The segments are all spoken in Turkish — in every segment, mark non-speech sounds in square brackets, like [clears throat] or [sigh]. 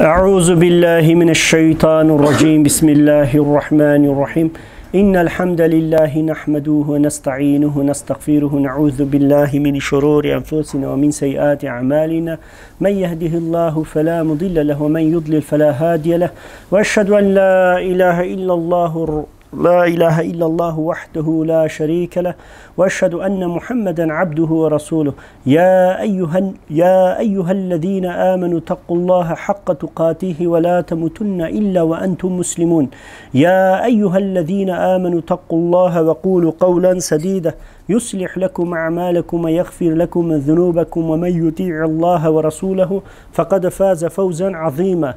أعوذ بالله من الشيطان الرجيم. بسم الله الرحمن الرحيم. إن الحمد لله نحمده ونستعينه ونستغفره. نعوذ بالله من شرور أنفسنا ومن سيئات أعمالنا. من يهده الله فلا مضل له ومن يضلل فلا هادي له. وأشهد أن لا إله إلا الله لا إله إلا الله وحده لا شريك له وأشهد أن محمدا عبده ورسوله. يا أيها يا أيها الذين آمنوا اتقوا الله حق تقاته ولا تموتن إلا وأنتم مسلمون. يا أيها الذين آمنوا اتقوا الله وقولوا قولا سديدا. يصلح لكم أعمالكم ويغفر لكم ذنوبكم ومن يطيع الله ورسوله فقد فاز فوزا عظيما.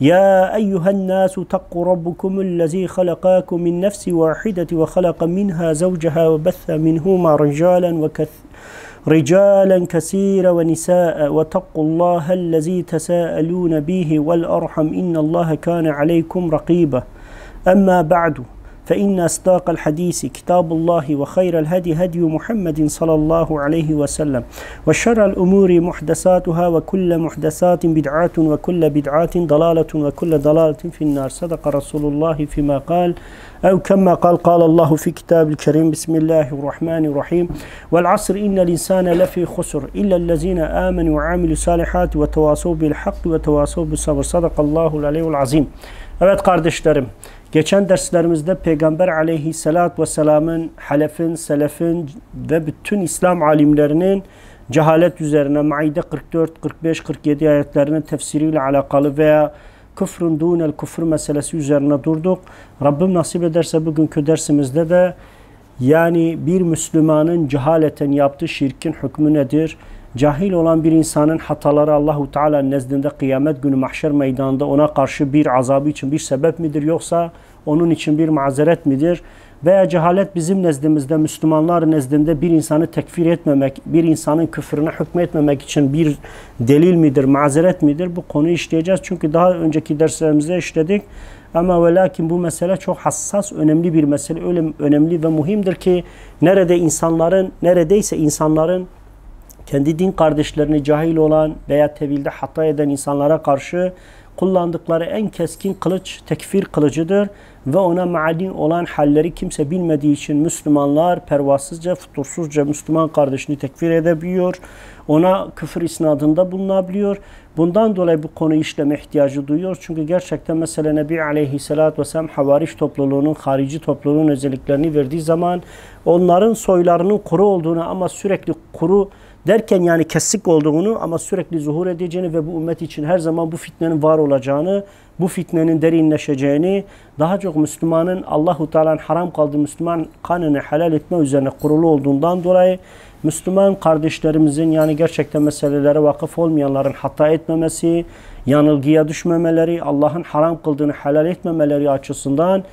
يا أيها الناس اتقوا ربكم الذي خلقاكم من نفس واحدة وخلق منها زوجها وبث منهما رجالا وكث رجالا كثيرا ونساء واتقوا الله الذي تساءلون به والأرحم إن الله كان عليكم رقيبا. أما بعد فإن أصداق الحديث كتاب الله وخير الهدي هدي محمد صلى الله عليه وسلم وشر الأمور محدثاتها وكل محدثات بدعات وكل بدعات ضلالة وكل ضلالة في النار. صدق رسول الله فيما قال أو كما قال قال الله في كتاب الكريم بسم الله الرحمن الرحيم. والعصر إن الإنسان لفي خسر إلا الذين آمنوا وعملوا الصالحات وتواصوا بالحق وتواصوا بالصبر. صدق الله العلي العظيم. Evet kardeşlerim Geçen derslerimizde Peygamber aleyhissalat vesselamın, halefin, selefin ve bütün İslam alimlerinin cehalet üzerine Maide 44, 45, 47 ayetlerinin tefsiriyle alakalı veya küfrün dunel küfür meselesi üzerine durduk. Rabbim nasip ederse bugünkü dersimizde de yani bir Müslümanın cehaleten yaptığı şirkin hükmü nedir? Cahil olan bir insanın hataları Allahu Teala nezdinde kıyamet günü mahşer meydanında ona karşı bir azabı için bir sebep midir yoksa onun için bir mazeret midir? Veya cehalet bizim nezdimizde Müslümanlar nezdinde bir insanı tekfir etmemek, bir insanın küfrüne hükmetmemek için bir delil midir, mazeret midir? Bu konuyu işleyeceğiz. Çünkü daha önceki derslerimizde işledik. Ama ve lakin bu mesele çok hassas, önemli bir mesele. Öyle önemli ve muhimdir ki nerede insanların, neredeyse insanların kendi din kardeşlerini cahil olan veya tevilde hata eden insanlara karşı kullandıkları en keskin kılıç tekfir kılıcıdır ve ona malin olan halleri kimse bilmediği için Müslümanlar pervasızca, futursuzca Müslüman kardeşini tekfir edebiliyor. Ona küfür isnadında bulunabiliyor. Bundan dolayı bu konuyu işleme ihtiyacı duyuyor. Çünkü gerçekten mesela Nebi Aleyhisselatü Vesselam havariş topluluğunun, harici topluluğun özelliklerini verdiği zaman onların soylarının kuru olduğunu ama sürekli kuru derken yani kesik olduğunu ama sürekli zuhur edeceğini ve bu ümmet için her zaman bu fitnenin var olacağını, bu fitnenin derinleşeceğini, daha çok Müslümanın Allahu Teala'nın haram kaldığı Müslüman kanını helal etme üzerine kurulu olduğundan dolayı Müslüman kardeşlerimizin yani gerçekten meselelere vakıf olmayanların hata etmemesi, yanılgıya düşmemeleri, Allah'ın haram kıldığını helal etmemeleri açısından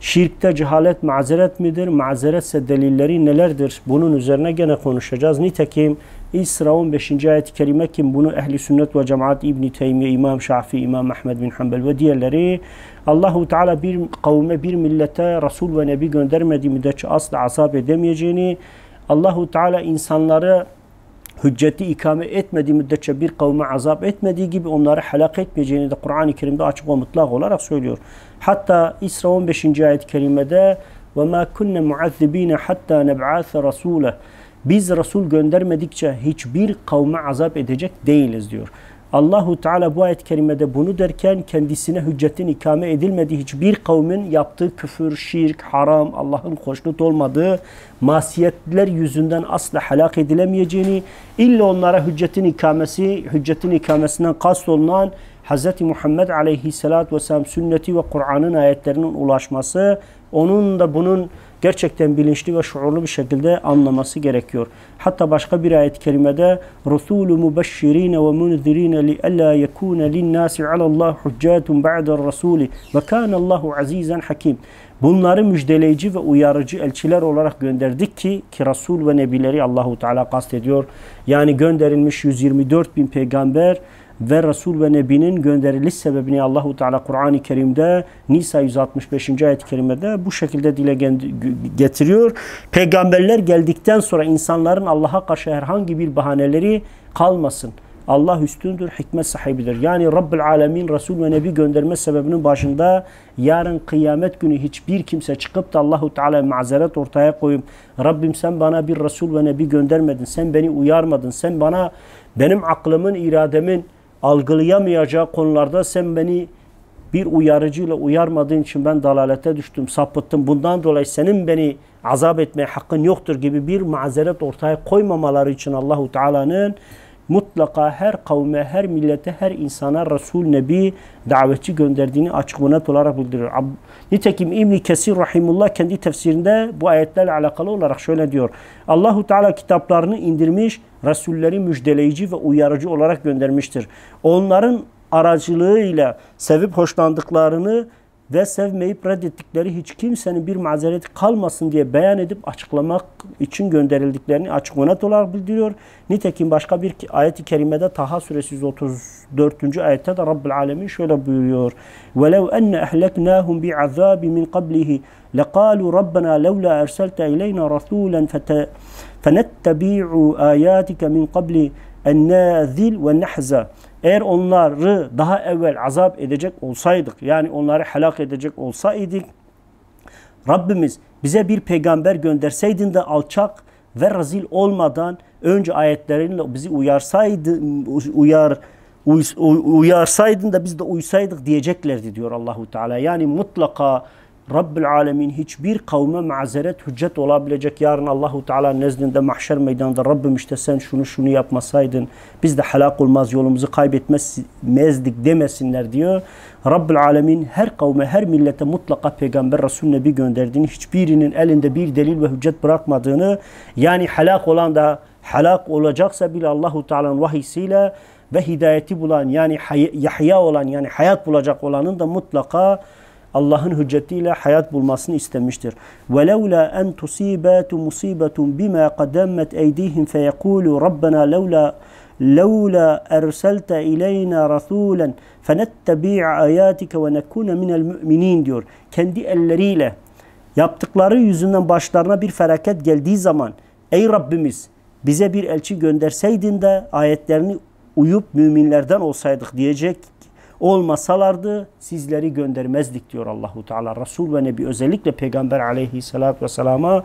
Şirkte cehalet mazeret midir? Mazeretse delilleri nelerdir? Bunun üzerine gene konuşacağız. Nitekim İsra 15. ayet-i kerime kim bunu ehli sünnet ve cemaat İbn Teymiye, İmam Şafii, İmam Ahmed bin Hanbel ve diğerleri Allahu Teala bir kavme, bir millete Resul ve Nebi göndermediği müddetçe asla azap edemeyeceğini, Allahu Teala insanları hücceti ikame etmediği müddetçe bir kavme azap etmediği gibi onları helak etmeyeceğini de Kur'an-ı Kerim'de açık ve mutlak olarak söylüyor. Hatta İsra 15. ayet-i kerimede وَمَا كُنَّ مُعَذِّب۪ينَ حَتَّى نَبْعَاثَ رَسُولَهِ Biz Resul göndermedikçe hiçbir kavme azap edecek değiliz diyor. Allahu Teala bu ayet-i kerimede bunu derken kendisine hüccetin ikame edilmediği hiçbir kavmin yaptığı küfür, şirk, haram, Allah'ın hoşnut olmadığı masiyetler yüzünden asla helak edilemeyeceğini, illa onlara hüccetin ikamesi, hüccetin ikamesinden kast olunan Hz. Muhammed aleyhissalatü vesselam sünneti ve Kur'an'ın ayetlerinin ulaşması, onun da bunun gerçekten bilinçli ve şuurlu bir şekilde anlaması gerekiyor. Hatta başka bir ayet-i kerimede رُسُولُ مُبَشِّر۪ينَ وَمُنْذِر۪ينَ لِأَلَّا يَكُونَ لِلنَّاسِ عَلَى اللّٰهِ حُجَّاتٌ بَعْدَ الرَّسُولِ وَكَانَ اللّٰهُ عَز۪يزًا حَك۪يمٌ Bunları müjdeleyici ve uyarıcı elçiler olarak gönderdik ki ki Resul ve Nebileri Allahu Teala kastediyor. Yani gönderilmiş 124 bin peygamber ve Resul ve Nebi'nin gönderiliş sebebini Allahu Teala Kur'an-ı Kerim'de Nisa 165. ayet-i kerimede bu şekilde dile getiriyor. Peygamberler geldikten sonra insanların Allah'a karşı herhangi bir bahaneleri kalmasın. Allah üstündür, hikmet sahibidir. Yani Rabbül Alemin Resul ve Nebi gönderme sebebinin başında yarın kıyamet günü hiçbir kimse çıkıp da Allahu Teala mazeret ortaya koyup Rabbim sen bana bir Resul ve Nebi göndermedin, sen beni uyarmadın, sen bana benim aklımın, irademin algılayamayacağı konularda sen beni bir uyarıcıyla uyarmadığın için ben dalalete düştüm, sapıttım. Bundan dolayı senin beni azap etmeye hakkın yoktur gibi bir mazeret ortaya koymamaları için Allahu Teala'nın mutlaka her kavme, her millete, her insana Resul, Nebi, davetçi gönderdiğini açık ve net olarak bildiriyor. Nitekim İbn Kesir Rahimullah kendi tefsirinde bu ayetlerle alakalı olarak şöyle diyor. Allahu Teala kitaplarını indirmiş, Resulleri müjdeleyici ve uyarıcı olarak göndermiştir. Onların aracılığıyla sevip hoşlandıklarını ve sevmeyip reddettikleri hiç kimsenin bir mazereti kalmasın diye beyan edip açıklamak için gönderildiklerini açık ve net olarak bildiriyor. Nitekim başka bir ayet-i kerimede Taha suresi 134. ayette de Rabbül Alemin şöyle buyuruyor. وَلَوْ أَنَّ أَهْلَكْنَاهُمْ بِعَذَابٍ مِنْ قَبْلِهِ لَقَالُوا رَبَّنَا لَوْلَا أَرْسَلْتَ إِلَيْنَا رَسُولًا فَنَتَّبِعُ آيَاتِكَ مِنْ قَبْلِ اَنَّاذِلْ وَنَحْزَى eğer onları daha evvel azap edecek olsaydık, yani onları helak edecek olsaydık, Rabbimiz bize bir peygamber gönderseydin de alçak ve rezil olmadan önce ayetlerinle bizi uyarsaydı, uyar, uyarsaydın da biz de uysaydık diyeceklerdi diyor Allahu Teala. Yani mutlaka Rabbül Alemin hiçbir kavme mazeret, hüccet olabilecek yarın Allahu Teala nezdinde mahşer meydanında Rabbim işte sen şunu şunu yapmasaydın biz de helak olmaz yolumuzu kaybetmezdik demesinler diyor. Rabbül Alemin her kavme her millete mutlaka peygamber Resul Nebi gönderdiğini hiçbirinin elinde bir delil ve hüccet bırakmadığını yani helak olan da helak olacaksa bile Allahu Teala'nın vahisiyle ve hidayeti bulan yani Yahya olan yani hayat bulacak olanın da mutlaka Allah'ın hüccetiyle hayat bulmasını istemiştir. وَلَوْلَا أَنْ تُصِيبَاتُ مُصِيبَةٌ بِمَا قَدَمَّتْ اَيْدِيهِمْ فَيَقُولُوا رَبَّنَا لَوْلَا لولا أرسلت إلينا رسولا فنتبع آياتك ونكون من المؤمنين diyor. Kendi elleriyle yaptıkları yüzünden başlarına bir felaket geldiği zaman ey Rabbimiz bize bir elçi gönderseydin de ayetlerini uyup müminlerden olsaydık diyecek olmasalardı sizleri göndermezdik diyor Allahu Teala. Resul ve Nebi özellikle Peygamber aleyhissalatü vesselama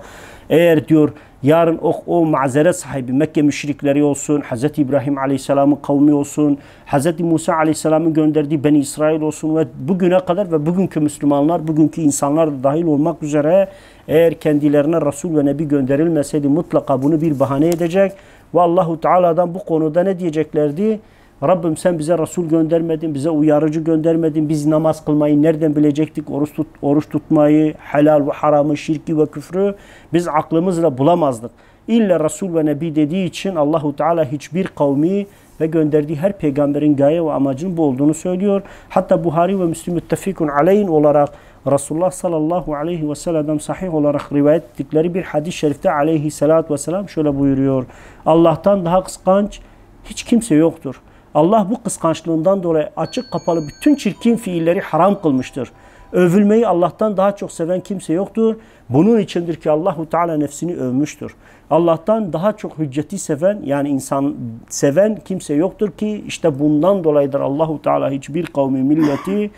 eğer diyor yarın o, o mazeret sahibi Mekke müşrikleri olsun, Hz. İbrahim aleyhisselamın kavmi olsun, Hz. Musa aleyhisselamın gönderdiği Beni İsrail olsun ve bugüne kadar ve bugünkü Müslümanlar, bugünkü insanlar da dahil olmak üzere eğer kendilerine Resul ve Nebi gönderilmeseydi mutlaka bunu bir bahane edecek ve Allahu Teala'dan bu konuda ne diyeceklerdi? Rabbim sen bize Resul göndermedin, bize uyarıcı göndermedin. Biz namaz kılmayı nereden bilecektik? Oruç, tut, oruç tutmayı, helal ve haramı, şirki ve küfrü biz aklımızla bulamazdık. İlla Resul ve Nebi dediği için Allahu Teala hiçbir kavmi ve gönderdiği her peygamberin gaye ve amacının bu olduğunu söylüyor. Hatta Buhari ve Müslim müttefikun aleyhin olarak Resulullah sallallahu aleyhi ve sellem'den sahih olarak rivayet ettikleri bir hadis-i şerifte aleyhissalatü vesselam şöyle buyuruyor. Allah'tan daha kıskanç hiç kimse yoktur. Allah bu kıskançlığından dolayı açık kapalı bütün çirkin fiilleri haram kılmıştır. Övülmeyi Allah'tan daha çok seven kimse yoktur. Bunun içindir ki Allahu Teala nefsini övmüştür. Allah'tan daha çok hücceti seven yani insan seven kimse yoktur ki işte bundan dolayıdır Allahu Teala hiçbir kavmi milleti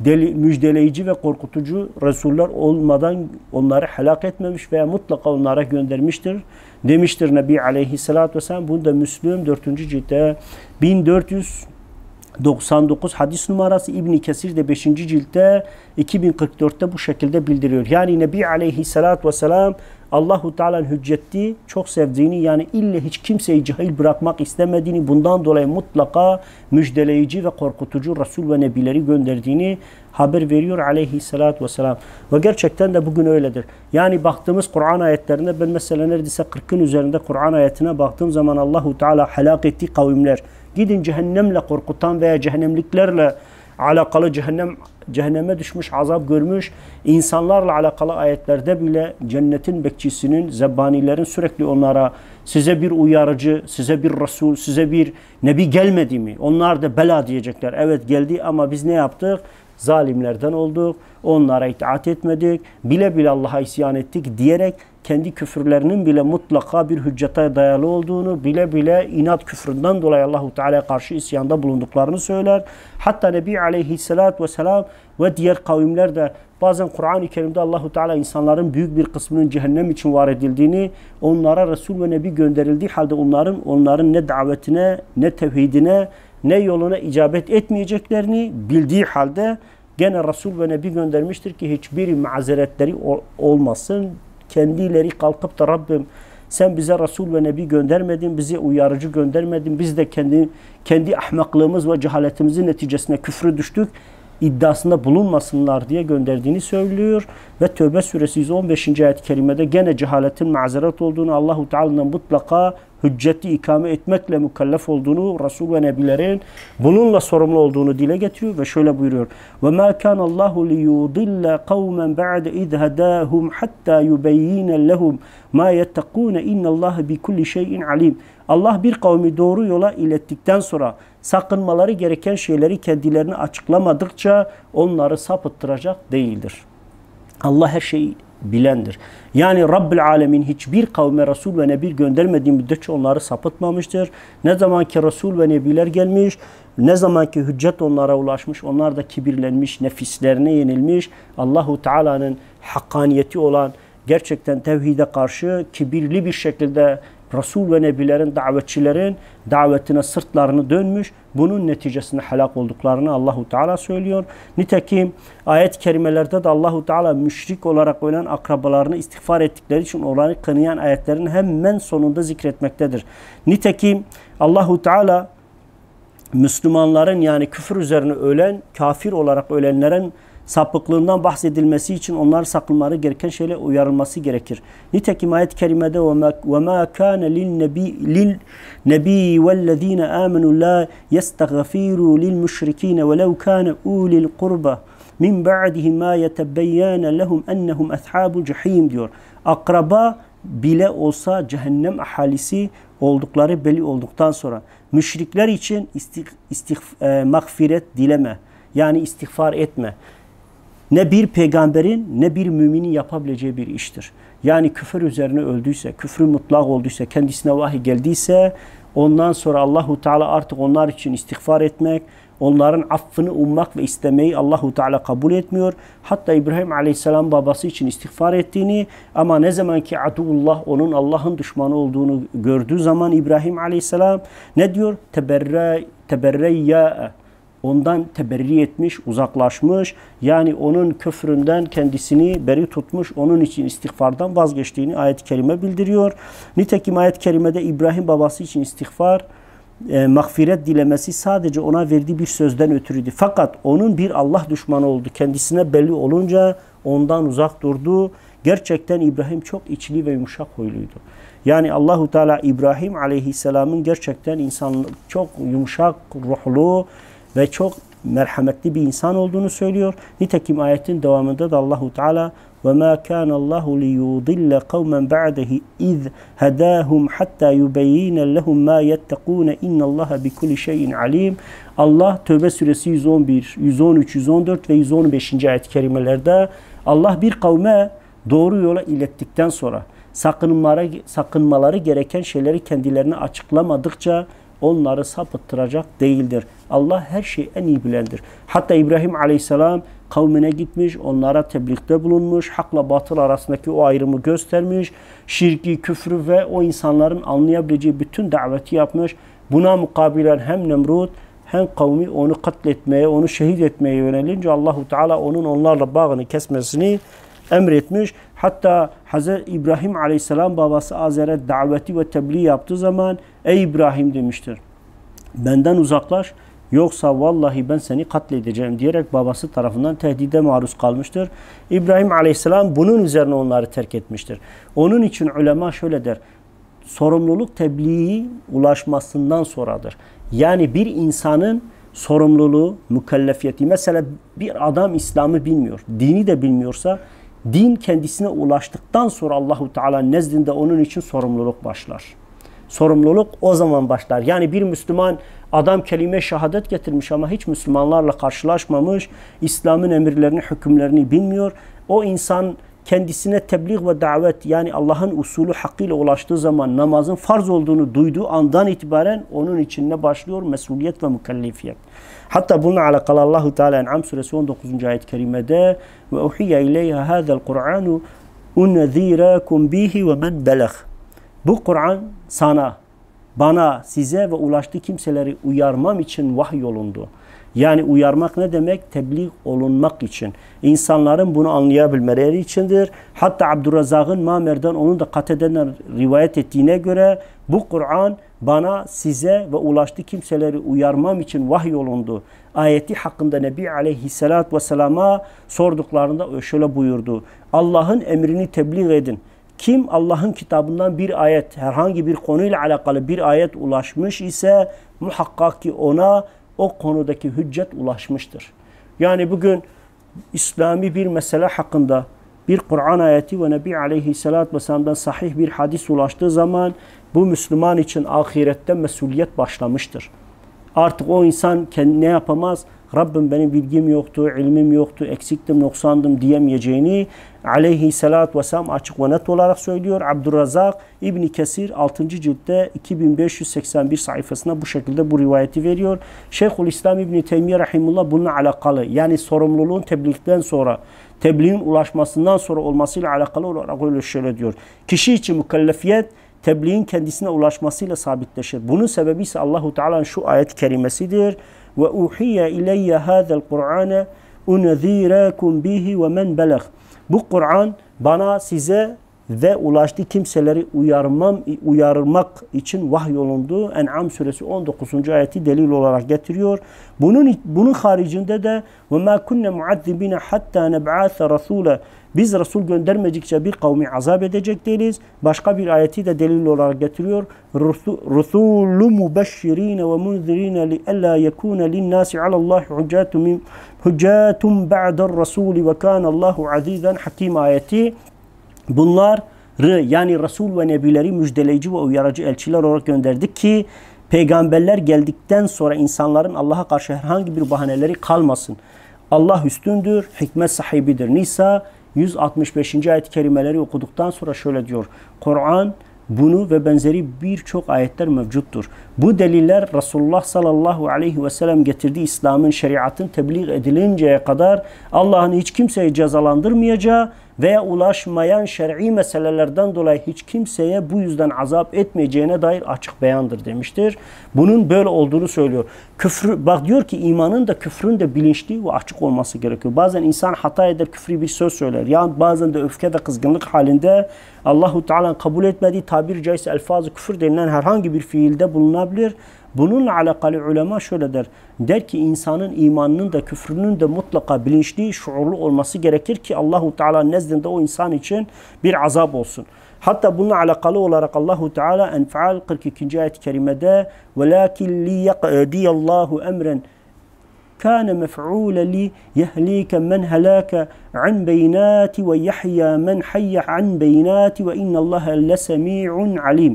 deli, müjdeleyici ve korkutucu Resuller olmadan onları helak etmemiş veya mutlaka onlara göndermiştir. Demiştir Nebi Aleyhisselatü Vesselam. Bunu da Müslüm 4. ciltte 1499 hadis numarası İbn Kesir de 5. ciltte 2044'te bu şekilde bildiriyor. Yani Nebi Aleyhisselatü Vesselam Allahu Teala'nın hücceti çok sevdiğini yani ille hiç kimseyi cahil bırakmak istemediğini bundan dolayı mutlaka müjdeleyici ve korkutucu Resul ve Nebileri gönderdiğini haber veriyor aleyhissalatü vesselam. Ve gerçekten de bugün öyledir. Yani baktığımız Kur'an ayetlerinde ben mesela neredeyse 40'ın üzerinde Kur'an ayetine baktığım zaman Allahu Teala helak ettiği kavimler gidin cehennemle korkutan veya cehennemliklerle alakalı cehennem cehenneme düşmüş, azap görmüş insanlarla alakalı ayetlerde bile cennetin bekçisinin, zebbanilerin sürekli onlara size bir uyarıcı, size bir Resul, size bir Nebi gelmedi mi? Onlar da bela diyecekler. Evet geldi ama biz ne yaptık? Zalimlerden olduk, onlara itaat etmedik, bile bile Allah'a isyan ettik diyerek kendi küfürlerinin bile mutlaka bir hüccete dayalı olduğunu, bile bile inat küfründen dolayı Allahu Teala'ya karşı isyanda bulunduklarını söyler. Hatta Nebi Aleyhisselatü Vesselam ve diğer kavimler de bazen Kur'an-ı Kerim'de Allahu Teala insanların büyük bir kısmının cehennem için var edildiğini, onlara Resul ve Nebi gönderildiği halde onların onların ne davetine, ne tevhidine, ne yoluna icabet etmeyeceklerini bildiği halde gene Resul ve Nebi göndermiştir ki hiçbir mazeretleri olmasın. Kendileri kalkıp da Rabbim sen bize Resul ve Nebi göndermedin, bize uyarıcı göndermedin. Biz de kendi kendi ahmaklığımız ve cehaletimizin neticesine küfrü düştük iddiasında bulunmasınlar diye gönderdiğini söylüyor ve Tövbe suresi 115. ayet-i kerimede gene cehaletin mazeret olduğunu Allahu Teala'nın mutlaka hücceti ikame etmekle mükellef olduğunu Resul ve Nebilerin bununla sorumlu olduğunu dile getiriyor ve şöyle buyuruyor. Ve ma kana Allahu li yudilla kavmen ba'de iz hadahum hatta yubeyyine lehum ma yettakun inna Allah bi kulli şeyin alim. Allah bir kavmi doğru yola ilettikten sonra sakınmaları gereken şeyleri kendilerine açıklamadıkça onları sapıttıracak değildir. Allah her şeyi bilendir. Yani Rabbül Alemin hiçbir kavme Resul ve Nebi göndermediği müddetçe onları sapıtmamıştır. Ne zaman ki Resul ve Nebiler gelmiş, ne zaman ki hüccet onlara ulaşmış, onlar da kibirlenmiş, nefislerine yenilmiş, Allahu Teala'nın hakkaniyeti olan gerçekten tevhide karşı kibirli bir şekilde Resul ve Nebilerin, davetçilerin davetine sırtlarını dönmüş. Bunun neticesinde helak olduklarını Allahu Teala söylüyor. Nitekim ayet-i kerimelerde de Allahu Teala müşrik olarak ölen akrabalarını istiğfar ettikleri için onları kınayan ayetlerin hemen sonunda zikretmektedir. Nitekim Allahu Teala Müslümanların yani küfür üzerine ölen, kafir olarak ölenlerin sapıklığından bahsedilmesi için onlar sakınmaları gereken şeyle uyarılması gerekir. Nitekim ayet-i kerimede ve ma kana lin nebi lil nebi vellezina amenu la yestagfiru lil müşrikin ve lev kana ulil kurba min ba'dihi ma yetebeyyana lehum ennehum ashabul cehim diyor. Akraba bile olsa cehennem ahalisi oldukları belli olduktan sonra müşrikler için istik, istik, e, dileme yani istiğfar etme ne bir peygamberin ne bir müminin yapabileceği bir iştir. Yani küfür üzerine öldüyse, küfrü mutlak olduysa, kendisine vahiy geldiyse ondan sonra Allahu Teala artık onlar için istiğfar etmek, onların affını ummak ve istemeyi Allahu Teala kabul etmiyor. Hatta İbrahim Aleyhisselam babası için istiğfar ettiğini ama ne zaman ki Adullah onun Allah'ın düşmanı olduğunu gördüğü zaman İbrahim Aleyhisselam ne diyor? Teberre teberreyya ondan teberri etmiş, uzaklaşmış. Yani onun küfründen kendisini beri tutmuş, onun için istiğfardan vazgeçtiğini ayet-i kerime bildiriyor. Nitekim ayet-i kerimede İbrahim babası için istiğfar, e, mağfiret dilemesi sadece ona verdiği bir sözden ötürüydü. Fakat onun bir Allah düşmanı oldu. Kendisine belli olunca ondan uzak durdu. Gerçekten İbrahim çok içli ve yumuşak huyluydu. Yani Allahu Teala İbrahim Aleyhisselam'ın gerçekten insan çok yumuşak ruhlu, ve çok merhametli bir insan olduğunu söylüyor. Nitekim ayetin devamında da Allahu Teala ve ma kana Allahu li yudilla kavmen ba'dehi iz hadahum hatta yubeyyine lehum ma yettekun innallaha bi kulli şeyin alim. Allah Tövbe suresi 111, 113, 114 ve 115. ayet-i kerimelerde Allah bir kavme doğru yola ilettikten sonra sakınmaları, sakınmaları gereken şeyleri kendilerine açıklamadıkça onları sapıttıracak değildir. Allah her şeyi en iyi bilendir. Hatta İbrahim Aleyhisselam kavmine gitmiş, onlara tebliğde bulunmuş, hakla batıl arasındaki o ayrımı göstermiş, şirki, küfrü ve o insanların anlayabileceği bütün daveti yapmış. Buna mukabilen hem Nemrut hem kavmi onu katletmeye, onu şehit etmeye yönelince Allahu Teala onun onlarla bağını kesmesini emretmiş. Hatta Hz. İbrahim Aleyhisselam babası Azer'e daveti ve tebliğ yaptığı zaman ey İbrahim demiştir. Benden uzaklaş yoksa vallahi ben seni katledeceğim diyerek babası tarafından tehdide maruz kalmıştır. İbrahim Aleyhisselam bunun üzerine onları terk etmiştir. Onun için ulema şöyle der. Sorumluluk tebliği ulaşmasından sonradır. Yani bir insanın sorumluluğu, mükellefiyeti. Mesela bir adam İslam'ı bilmiyor, dini de bilmiyorsa din kendisine ulaştıktan sonra Allahu Teala nezdinde onun için sorumluluk başlar. Sorumluluk o zaman başlar. Yani bir Müslüman adam kelime şehadet getirmiş ama hiç Müslümanlarla karşılaşmamış, İslam'ın emirlerini, hükümlerini bilmiyor. O insan kendisine tebliğ ve davet yani Allah'ın usulü hakkıyla ulaştığı zaman namazın farz olduğunu duyduğu andan itibaren onun içinde başlıyor mesuliyet ve mükellefiyet. Hatta bununla alakalı Allahu Teala En'am suresi 19. ayet-i kerimede ve uhiye ileyha hada'l Kur'anu unzirakum bihi ve men belag. Bu Kur'an sana, bana, size ve ulaştığı kimseleri uyarmam için vahiy yolundu. Yani uyarmak ne demek? Tebliğ olunmak için. İnsanların bunu anlayabilmeleri içindir. Hatta Abdurrazak'ın Mamer'den onun da katedenler rivayet ettiğine göre bu Kur'an bana, size ve ulaştı kimseleri uyarmam için vahiy olundu. Ayeti hakkında Nebi Aleyhisselatü Vesselam'a sorduklarında şöyle buyurdu. Allah'ın emrini tebliğ edin. Kim Allah'ın kitabından bir ayet, herhangi bir konuyla alakalı bir ayet ulaşmış ise muhakkak ki ona o konudaki hüccet ulaşmıştır. Yani bugün İslami bir mesele hakkında bir Kur'an ayeti ve Nebi Aleyhisselatü Vesselam'dan sahih bir hadis ulaştığı zaman bu Müslüman için ahirette mesuliyet başlamıştır. Artık o insan kendi ne yapamaz? Rabbim benim bilgim yoktu, ilmim yoktu, eksiktim, noksandım diyemeyeceğini aleyhissalatü vesselam açık ve net olarak söylüyor. Abdurrazak İbni Kesir 6. ciltte 2581 sayfasında bu şekilde bu rivayeti veriyor. Şeyhül İslam İbni Teymiye Rahimullah bununla alakalı yani sorumluluğun tebliğden sonra tebliğin ulaşmasından sonra olmasıyla alakalı olarak öyle şöyle diyor. Kişi için mükellefiyet tebliğin kendisine ulaşmasıyla sabitleşir. Bunun sebebi ise Allahu Teala'nın şu ayet kerimesidir. Ve uhiye ileyye hâzel Kur'ane unzîrâkum bihi ve men belag. Bu Kur'an bana size ve ulaştı kimseleri uyarmam uyarmak için vahyolundu. En'am suresi 19. ayeti delil olarak getiriyor. Bunun bunun haricinde de ve ma kunna muazzibina hatta neb'ase rasula biz Resul göndermedikçe bir kavmi azap edecek değiliz. Başka bir ayeti de delil olarak getiriyor. Resulü mubeşşirine ve munzirine li alla yekuna linnâsi alallahi hüccatun ba'dar rasulü ve kânallahu azîzen hakim ayeti. Bunlar yani Resul ve Nebileri müjdeleyici ve uyarıcı elçiler olarak gönderdik ki peygamberler geldikten sonra insanların Allah'a karşı herhangi bir bahaneleri kalmasın. Allah üstündür, hikmet sahibidir. Nisa 165. ayet-i kerimeleri okuduktan sonra şöyle diyor. Kur'an bunu ve benzeri birçok ayetler mevcuttur. Bu deliller Resulullah sallallahu aleyhi ve sellem getirdiği İslam'ın şeriatın tebliğ edilinceye kadar Allah'ın hiç kimseyi cezalandırmayacağı veya ulaşmayan şer'i meselelerden dolayı hiç kimseye bu yüzden azap etmeyeceğine dair açık beyandır demiştir. Bunun böyle olduğunu söylüyor. Küfrü, bak diyor ki imanın da küfrün de bilinçli ve açık olması gerekiyor. Bazen insan hata eder, küfrü bir söz söyler. Yani bazen de öfke ve kızgınlık halinde Allahu Teala'nın kabul etmediği tabir caizse elfazı küfür denilen herhangi bir fiilde bulunabilir. Bununla alakalı ulema şöyle der. Der ki insanın imanının da küfrünün de mutlaka bilinçli, şuurlu olması gerekir ki Allahu Teala nezdinde o insan için bir azap olsun. Hatta bununla alakalı olarak Allahu Teala Enfal 42. ayet-i kerimede وَلَكِنْ لِيَقْدِيَ اللّٰهُ اَمْرًا كان مفعولا لي يهليك من هلاك عن بينات ويحيى من حي عن بينات وإن الله لسميع عليم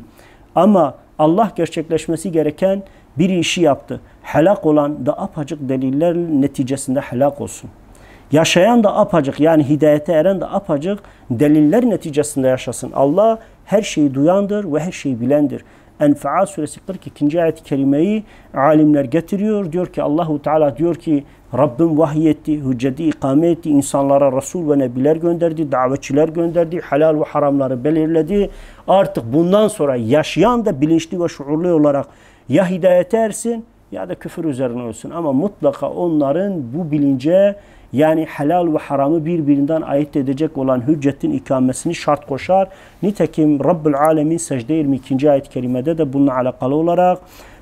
ama Allah gerçekleşmesi gereken bir işi yaptı. Helak olan da apacık deliller neticesinde helak olsun. Yaşayan da apacık yani hidayete eren de apacık deliller neticesinde yaşasın. Allah her şeyi duyandır ve her şeyi bilendir. Enfal suresi 42. ayet-i kerimeyi alimler getiriyor. Diyor ki Allahu Teala diyor ki Rabbim vahyetti, hücceti ikame etti, insanlara Resul ve Nebiler gönderdi, davetçiler gönderdi, helal ve haramları belirledi. Artık bundan sonra yaşayan da bilinçli ve şuurlu olarak ya hidayete ersin ya da küfür üzerine olsun. Ama mutlaka onların bu bilince yani helal ve haramı birbirinden ayırt edecek olan hüccetin ikamesini şart koşar. Nitekim Rabbül Alemin secde 22. ayet-i kerimede de bununla alakalı olarak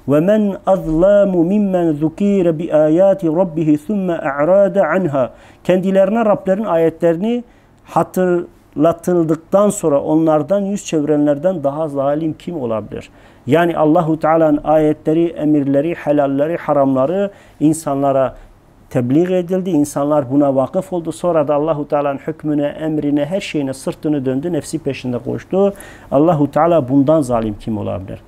وَمَنْ أَظْلَامُ مِمَّنْ ذُكِيرَ بِآيَاتِ رَبِّهِ ثُمَّ اَعْرَادَ عَنْهَا Kendilerine Rablerin ayetlerini hatırlatıldıktan sonra onlardan yüz çevirenlerden daha zalim kim olabilir? Yani Allahu Teala'nın ayetleri, emirleri, helalleri, haramları insanlara tebliğ edildi. İnsanlar buna vakıf oldu. Sonra da Allahu Teala'nın hükmüne, emrine, her şeyine sırtını döndü. Nefsi peşinde koştu. Allahu Teala bundan zalim kim olabilir?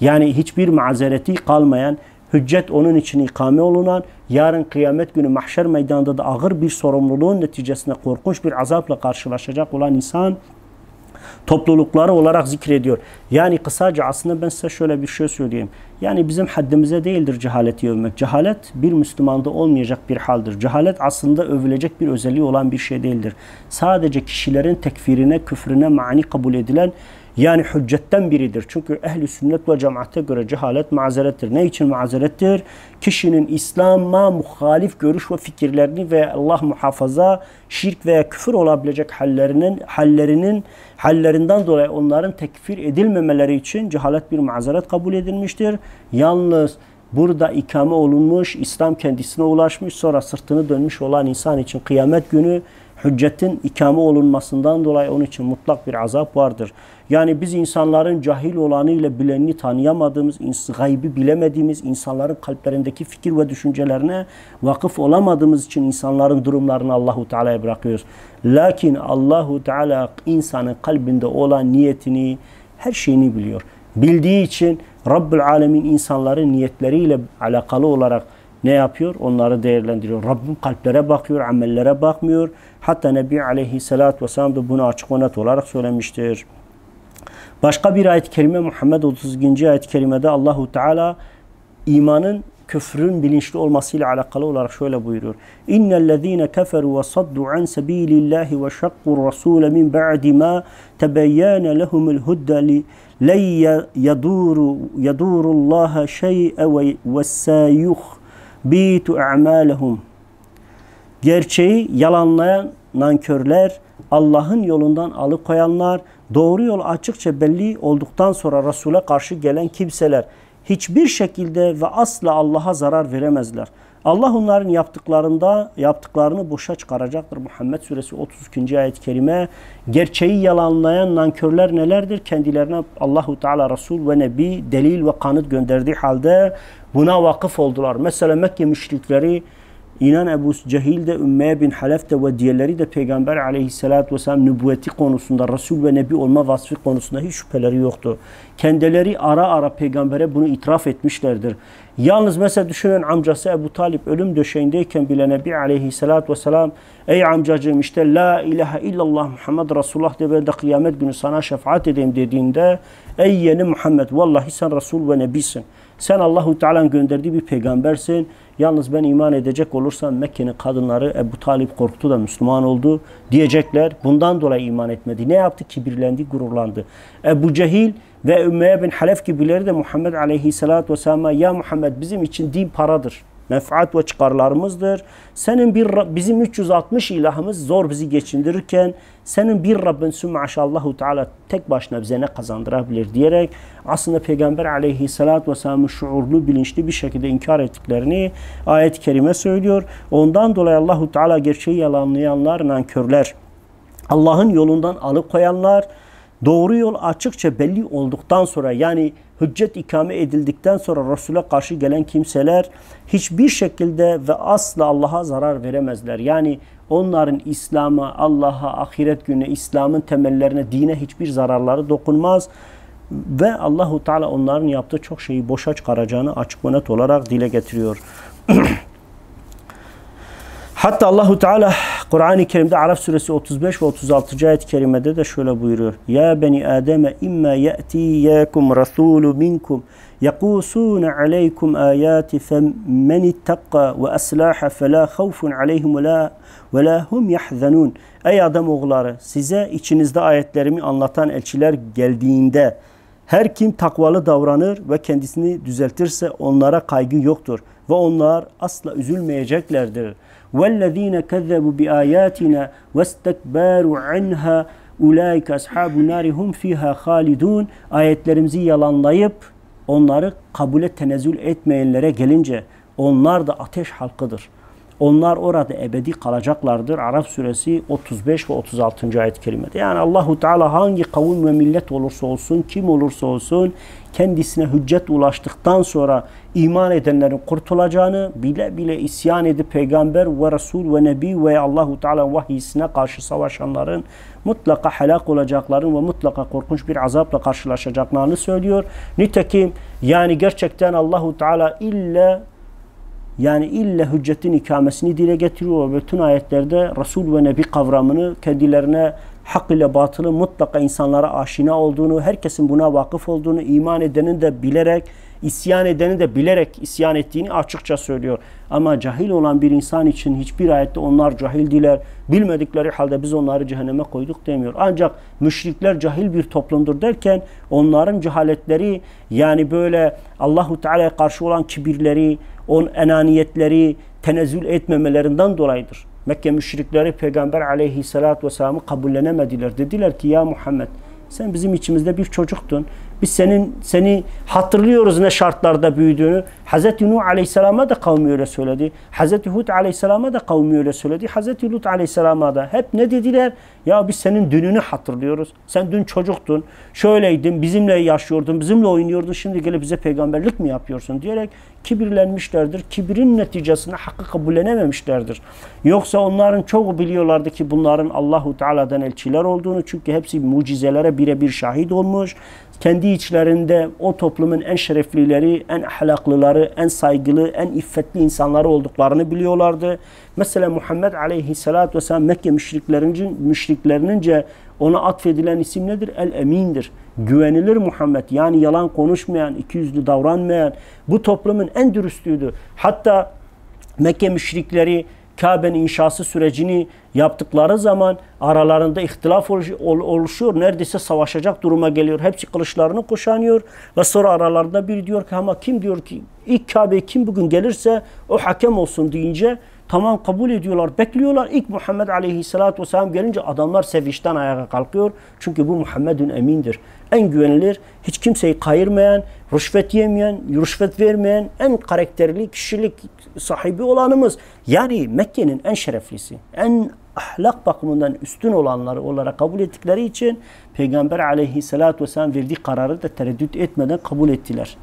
Yani hiçbir mazereti kalmayan, hüccet onun için ikame olunan, yarın kıyamet günü mahşer meydanında da ağır bir sorumluluğun neticesinde korkunç bir azapla karşılaşacak olan insan toplulukları olarak zikrediyor. Yani kısaca aslında ben size şöyle bir şey söyleyeyim. Yani bizim haddimize değildir cehaleti övmek. Cehalet bir Müslümanda olmayacak bir haldir. Cehalet aslında övülecek bir özelliği olan bir şey değildir. Sadece kişilerin tekfirine, küfrüne mani kabul edilen yani hüccetten biridir. Çünkü ehli sünnet ve cemaate göre cehalet mazerettir. Ne için mazerettir? Kişinin İslam'a muhalif görüş ve fikirlerini ve Allah muhafaza şirk veya küfür olabilecek hallerinin hallerinin hallerinden dolayı onların tekfir edilmemeleri için cehalet bir mazeret kabul edilmiştir. Yalnız burada ikame olunmuş, İslam kendisine ulaşmış, sonra sırtını dönmüş olan insan için kıyamet günü hüccetin ikame olunmasından dolayı onun için mutlak bir azap vardır. Yani biz insanların cahil olanıyla bilenini tanıyamadığımız, gaybi bilemediğimiz, insanların kalplerindeki fikir ve düşüncelerine vakıf olamadığımız için insanların durumlarını Allahu Teala'ya bırakıyoruz. Lakin Allahu Teala insanın kalbinde olan niyetini, her şeyini biliyor. Bildiği için Rabbül Alemin insanların niyetleriyle alakalı olarak ne yapıyor? Onları değerlendiriyor. Rabbim kalplere bakıyor, amellere bakmıyor. Hatta Nebi Aleyhisselatü Vesselam da bunu açık ve olarak söylemiştir. Başka bir ayet-i kerime Muhammed 32. ayet-i kerimede Allahu Teala imanın küfrün bilinçli olmasıyla alakalı olarak şöyle buyuruyor. İnnellezîne keferu ve saddu an sabilillahi ve şakkur rasûle min ba'di ma tebeyyâne lehumul hudda li len yaduru yadurullaha şey'e ve sayuh bitu a'malehum. Gerçeği yalanlayan nankörler, Allah'ın yolundan alıkoyanlar, doğru yol açıkça belli olduktan sonra Resul'e karşı gelen kimseler hiçbir şekilde ve asla Allah'a zarar veremezler. Allah onların yaptıklarında yaptıklarını boşa çıkaracaktır. Muhammed suresi 32. ayet-i kerime gerçeği yalanlayan nankörler nelerdir? Kendilerine Allahu Teala Resul ve Nebi delil ve kanıt gönderdiği halde buna vakıf oldular. Mesela Mekke müşrikleri İnan Ebu Cehil de Ümmeye bin Halef de ve diğerleri de Peygamber aleyhissalatü vesselam nübüvveti konusunda, Resul ve Nebi olma vasfı konusunda hiç şüpheleri yoktu. Kendileri ara ara peygambere bunu itiraf etmişlerdir. Yalnız mesela düşünün amcası Ebu Talip ölüm döşeğindeyken bile Nebi aleyhissalatü vesselam ey amcacığım işte la ilahe illallah Muhammed Resulullah de de kıyamet günü sana şefaat edeyim dediğinde ey yeni Muhammed vallahi sen Resul ve Nebisin. Sen Allahu Teala'nın gönderdiği bir peygambersin. Yalnız ben iman edecek olursam Mekke'nin kadınları Ebu Talip korktu da Müslüman oldu diyecekler. Bundan dolayı iman etmedi. Ne yaptı? Kibirlendi, gururlandı. Ebu Cehil ve Ümmeye bin Halef gibileri de Muhammed Aleyhisselatü Vesselam'a ya Muhammed bizim için din paradır menfaat ve çıkarlarımızdır. Senin bir bizim 360 ilahımız zor bizi geçindirirken senin bir Rabbin maşallahu teala tek başına bize ne kazandırabilir diyerek aslında Peygamber aleyhissalatü vesselamın şuurlu bilinçli bir şekilde inkar ettiklerini ayet-i kerime söylüyor. Ondan dolayı Allahu Teala gerçeği yalanlayanlar, nankörler, Allah'ın yolundan alıkoyanlar, doğru yol açıkça belli olduktan sonra yani hüccet ikame edildikten sonra Resul'e karşı gelen kimseler hiçbir şekilde ve asla Allah'a zarar veremezler. Yani onların İslam'a, Allah'a, ahiret gününe, İslam'ın temellerine, dine hiçbir zararları dokunmaz. Ve Allahu Teala onların yaptığı çok şeyi boşa çıkaracağını açık ve net olarak dile getiriyor. [clears throat] Hatta Allahu Teala Kur'an-ı Kerim'de Araf suresi 35 ve 36. ayet-i kerimede de şöyle buyuruyor. Ya beni Adem'e imma ye'tiyekum rasulü minkum yakusuna aleykum ayati men ittaqa ve aslaha fela havfun aleyhim ve la ve la hum yahzanun. Ey adam oğulları size içinizde ayetlerimi anlatan elçiler geldiğinde her kim takvalı davranır ve kendisini düzeltirse onlara kaygı yoktur ve onlar asla üzülmeyeceklerdir.'' وَالَّذ۪ينَ كَذَّبُوا بِآيَاتِنَا وَاسْتَكْبَارُوا عَنْهَا اُولَٰئِكَ أَصْحَابُ النَّارِ هُمْ ف۪يهَا خَالِدُونَ Ayetlerimizi yalanlayıp onları kabule tenezzül etmeyenlere gelince onlar da ateş halkıdır. Onlar orada ebedi kalacaklardır. Arap suresi 35 ve 36. ayet kerimede. Yani Allahu Teala hangi kavim ve millet olursa olsun, kim olursa olsun kendisine hüccet ulaştıktan sonra iman edenlerin kurtulacağını bile bile isyan edip peygamber ve resul ve nebi ve Allahu Teala vahyisine karşı savaşanların mutlaka helak olacaklarını ve mutlaka korkunç bir azapla karşılaşacaklarını söylüyor. Nitekim yani gerçekten Allahu Teala illa yani illa hüccetin ikamesini dile getiriyor ve bütün ayetlerde Resul ve Nebi kavramını kendilerine hak ile batılı mutlaka insanlara aşina olduğunu, herkesin buna vakıf olduğunu, iman edenin de bilerek, isyan edenin de bilerek isyan ettiğini açıkça söylüyor. Ama cahil olan bir insan için hiçbir ayette onlar cahil diler, bilmedikleri halde biz onları cehenneme koyduk demiyor. Ancak müşrikler cahil bir toplumdur derken onların cehaletleri yani böyle Allahu Teala'ya karşı olan kibirleri, on enaniyetleri, tenezzül etmemelerinden dolayıdır. Mekke müşrikleri Peygamber aleyhissalatü vesselam'ı kabullenemediler. Dediler ki ya Muhammed sen bizim içimizde bir çocuktun. Biz senin seni hatırlıyoruz ne şartlarda büyüdüğünü. Hz. Nuh Aleyhisselam'a da kavmi öyle söyledi. Hz. Hud Aleyhisselam'a da kavmi öyle söyledi. Hz. Lut Aleyhisselam'a da. Hep ne dediler? Ya biz senin dününü hatırlıyoruz. Sen dün çocuktun. Şöyleydin. Bizimle yaşıyordun. Bizimle oynuyordun. Şimdi gelip bize peygamberlik mi yapıyorsun? Diyerek kibirlenmişlerdir. Kibirin neticesinde hakkı kabullenememişlerdir. Yoksa onların çoğu biliyorlardı ki bunların Allahu Teala'dan elçiler olduğunu. Çünkü hepsi mucizelere birebir şahit olmuş kendi içlerinde o toplumun en şereflileri, en ahlaklıları, en saygılı, en iffetli insanları olduklarını biliyorlardı. Mesela Muhammed aleyhissalatü vesselam Mekke müşriklerince, müşriklerince ona atfedilen isim nedir? El-Emin'dir. Güvenilir Muhammed yani yalan konuşmayan, ikiyüzlü davranmayan bu toplumun en dürüstlüğüydü. Hatta Mekke müşrikleri Kabe'nin inşası sürecini yaptıkları zaman aralarında ihtilaf oluşuyor. Neredeyse savaşacak duruma geliyor. Hepsi kılıçlarını kuşanıyor ve sonra aralarında bir diyor ki ama kim diyor ki ilk Kabe kim bugün gelirse o hakem olsun deyince tamam kabul ediyorlar, bekliyorlar. İlk Muhammed Aleyhisselatü Vesselam gelince adamlar sevinçten ayağa kalkıyor. Çünkü bu Muhammed'in emindir. En güvenilir, hiç kimseyi kayırmayan, rüşvet yemeyen, rüşvet vermeyen en karakterli kişilik sahibi olanımız. Yani Mekke'nin en şereflisi, en ahlak bakımından üstün olanları olarak kabul ettikleri için Peygamber aleyhissalatü vesselam verdiği kararı da tereddüt etmeden kabul ettiler.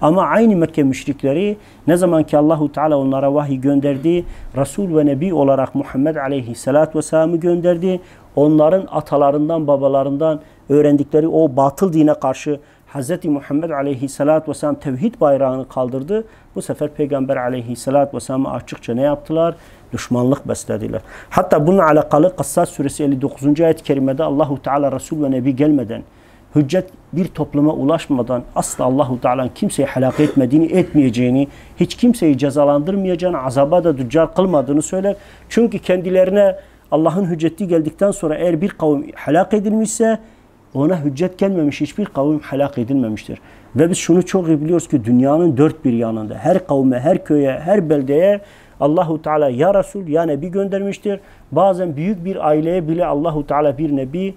Ama aynı Mekke müşrikleri ne zaman ki Allahu Teala onlara vahiy gönderdi, Resul ve Nebi olarak Muhammed aleyhissalatü vesselam'ı gönderdi. Onların atalarından, babalarından öğrendikleri o batıl dine karşı Hz. Muhammed aleyhissalatü vesselam tevhid bayrağını kaldırdı. Bu sefer Peygamber aleyhissalatü vesselam'a açıkça ne yaptılar? Düşmanlık beslediler. Hatta bununla alakalı Kassas suresi 59. ayet-i kerimede Allahu Teala Resul ve Nebi gelmeden hüccet bir topluma ulaşmadan asla Allahu Teala'nın kimseyi helak etmediğini, etmeyeceğini, hiç kimseyi cezalandırmayacağını, azaba da düccar kılmadığını söyler. Çünkü kendilerine Allah'ın hücceti geldikten sonra eğer bir kavim helak edilmişse ona hüccet gelmemiş hiçbir kavim helak edilmemiştir. Ve biz şunu çok iyi biliyoruz ki dünyanın dört bir yanında her kavme, her köye, her beldeye Allahu Teala ya Resul ya Nebi göndermiştir. Bazen büyük bir aileye bile Allahu Teala bir Nebi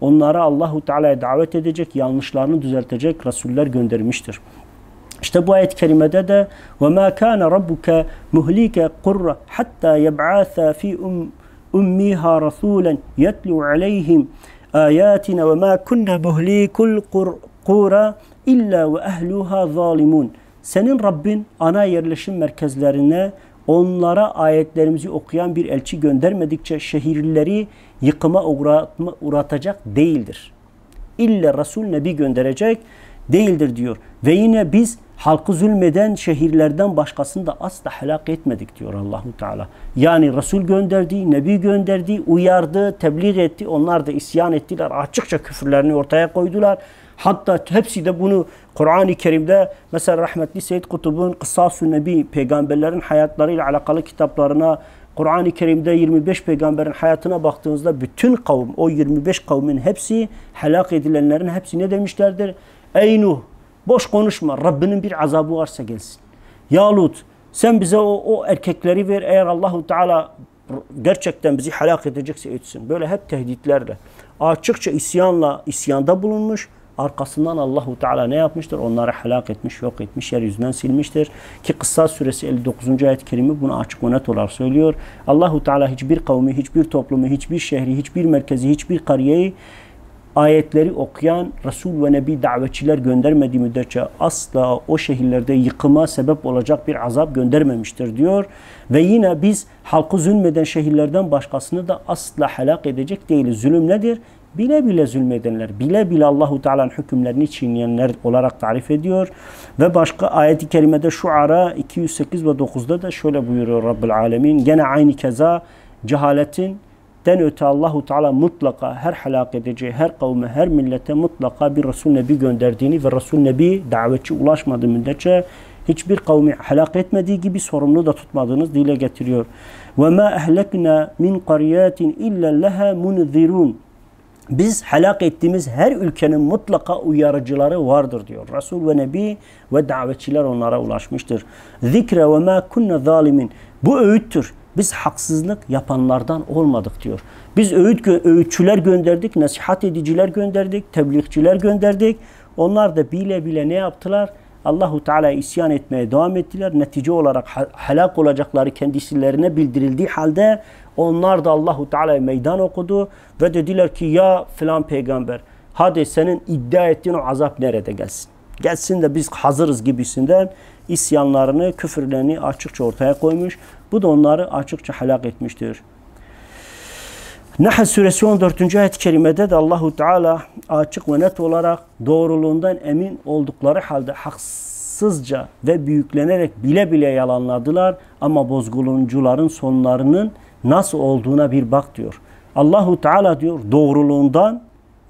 Onlara Allahu Teala'ya davet edecek, yanlışlarını düzeltecek rasuller göndermiştir. İşte bu ayet kerimede de ve ma kana rabbuka muhlike kurra hatta yeb'asa fi um ummiha rasulen yetlu aleyhim ayatina ve ma kunna muhlikul kura illa ve ehluha zalimun. Senin Rabbin ana yerleşim merkezlerine onlara ayetlerimizi okuyan bir elçi göndermedikçe şehirleri yıkıma uğratma, uğratacak değildir. İlle Resul Nebi gönderecek değildir diyor. Ve yine biz halkı zulmeden şehirlerden başkasını da asla helak etmedik diyor Allahu Teala. Yani Resul gönderdi, Nebi gönderdi, uyardı, tebliğ etti. Onlar da isyan ettiler. Açıkça küfürlerini ortaya koydular. Hatta hepsi de bunu Kur'an-ı Kerim'de mesela rahmetli Seyyid Kutub'un Kıssas-ı Nebi peygamberlerin hayatlarıyla alakalı kitaplarına Kur'an-ı Kerim'de 25 peygamberin hayatına baktığınızda bütün kavim, o 25 kavmin hepsi helak edilenlerin hepsi ne demişlerdir? Ey Nuh, boş konuşma, Rabbinin bir azabı varsa gelsin. Ya Lut, sen bize o, o erkekleri ver eğer Allahu Teala gerçekten bizi helak edecekse etsin. Böyle hep tehditlerle. Açıkça isyanla isyanda bulunmuş Arkasından Allahu Teala ne yapmıştır? Onları helak etmiş, yok etmiş, yeryüzünden silmiştir. Ki Kıssas suresi 59. ayet-i kerime bunu açık ve net olarak söylüyor. Allahu Teala hiçbir kavmi, hiçbir toplumu, hiçbir şehri, hiçbir merkezi, hiçbir kariyeyi ayetleri okuyan Resul ve Nebi davetçiler göndermediği müddetçe asla o şehirlerde yıkıma sebep olacak bir azap göndermemiştir diyor. Ve yine biz halkı zulmeden şehirlerden başkasını da asla helak edecek değiliz. Zulüm nedir? Bile bile zulmedenler, bile bile Allahu Teala'nın hükümlerini çiğneyenler olarak tarif ediyor. Ve başka ayet-i kerimede şu ara 208 ve 9'da da şöyle buyuruyor Rabbül Alemin. Gene aynı keza cehaletin den öte Allahu Teala mutlaka her helak edeceği her kavme, her millete mutlaka bir Resul Nebi gönderdiğini ve Resul Nebi davetçi ulaşmadığı müddetçe hiçbir kavmi helak etmediği gibi sorumlu da tutmadığınız dile getiriyor. Ve ma ehlekna min qariyatin illa leha munzirun. Biz helak ettiğimiz her ülkenin mutlaka uyarıcıları vardır diyor. Resul ve Nebi ve davetçiler onlara ulaşmıştır. Zikre ve ma kunna zalimin. Bu öğüttür. Biz haksızlık yapanlardan olmadık diyor. Biz öğüt, öğütçüler gönderdik, nasihat ediciler gönderdik, tebliğçiler gönderdik. Onlar da bile bile ne yaptılar? Allahu Teala'ya isyan etmeye devam ettiler. Netice olarak helak olacakları kendisilerine bildirildiği halde onlar da Allahu Teala'ya meydan okudu ve dediler ki ya filan peygamber hadi senin iddia ettiğin o azap nerede gelsin? Gelsin de biz hazırız gibisinden isyanlarını, küfürlerini açıkça ortaya koymuş. Bu da onları açıkça helak etmiştir. Nahl suresi 14. ayet-i kerimede de Allahu Teala açık ve net olarak doğruluğundan emin oldukları halde haksızca ve büyüklenerek bile bile yalanladılar ama bozguluncuların sonlarının nasıl olduğuna bir bak diyor. Allahu Teala diyor doğruluğundan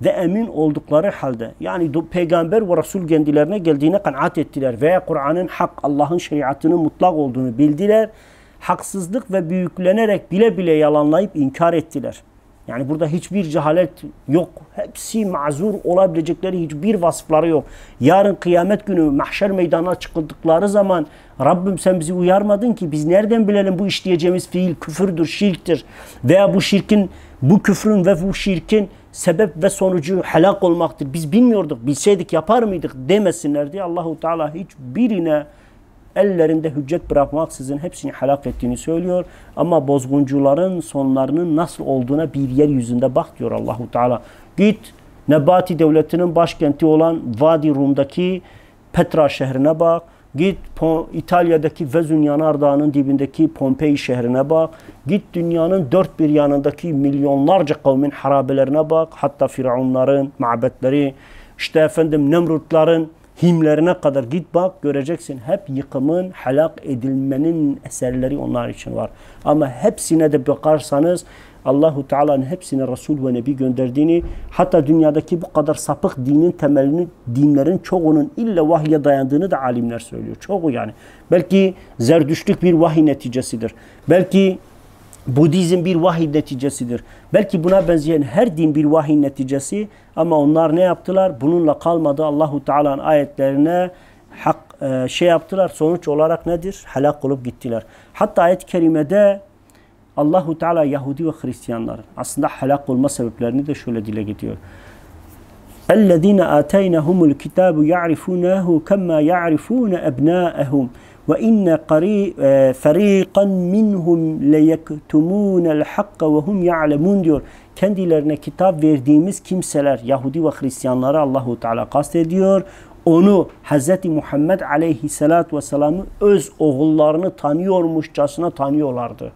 ve emin oldukları halde yani peygamber ve Resul kendilerine geldiğine kanaat ettiler veya Kur'an'ın hak Allah'ın şeriatının mutlak olduğunu bildiler. Haksızlık ve büyüklenerek bile bile yalanlayıp inkar ettiler. Yani burada hiçbir cehalet yok. Hepsi mazur olabilecekleri hiçbir vasıfları yok. Yarın kıyamet günü mahşer meydanına çıkıldıkları zaman Rabbim sen bizi uyarmadın ki biz nereden bilelim bu işleyeceğimiz fiil küfürdür, şirktir. Veya bu şirkin, bu küfrün ve bu şirkin sebep ve sonucu helak olmaktır. Biz bilmiyorduk, bilseydik yapar mıydık demesinler diye Allahu Teala hiçbirine ellerinde hüccet bırakmaksızın hepsini helak ettiğini söylüyor. Ama bozguncuların sonlarının nasıl olduğuna bir yeryüzünde bak diyor Allahu Teala. Git Nebati devletinin başkenti olan Vadi Rum'daki Petra şehrine bak. Git İtalya'daki Vezün yanardağının dibindeki Pompei şehrine bak. Git dünyanın dört bir yanındaki milyonlarca kavmin harabelerine bak. Hatta Firavunların mabetleri, işte efendim Nemrutların himlerine kadar git bak göreceksin. Hep yıkımın, helak edilmenin eserleri onlar için var. Ama hepsine de bakarsanız Allahu Teala'nın hepsine Resul ve Nebi gönderdiğini hatta dünyadaki bu kadar sapık dinin temelini dinlerin çoğunun illa vahye dayandığını da alimler söylüyor. Çoğu yani. Belki zerdüşlük bir vahiy neticesidir. Belki Budizm bir vahiy neticesidir. Belki buna benzeyen her din bir vahiy neticesi ama onlar ne yaptılar? Bununla kalmadı. Allahu Teala'nın ayetlerine hak e, şey yaptılar. Sonuç olarak nedir? Helak olup gittiler. Hatta ayet-i kerimede Allahu Teala Yahudi ve Hristiyanların aslında helak olma sebeplerini de şöyle dile getiriyor. اَلَّذ۪ينَ آتَيْنَهُمُ الْكِتَابُ يَعْرِفُونَهُ كَمَّا يَعْرِفُونَ أَبْنَاءَهُمْ ve inne qari e, fariqan minhum leyektumunel hakka ve hum ya'lemun diyor. Kendilerine kitap verdiğimiz kimseler Yahudi ve Hristiyanları Allahu Teala kastediyor. Onu Hz. Muhammed aleyhissalatü vesselam'ı öz oğullarını tanıyormuşçasına tanıyorlardı.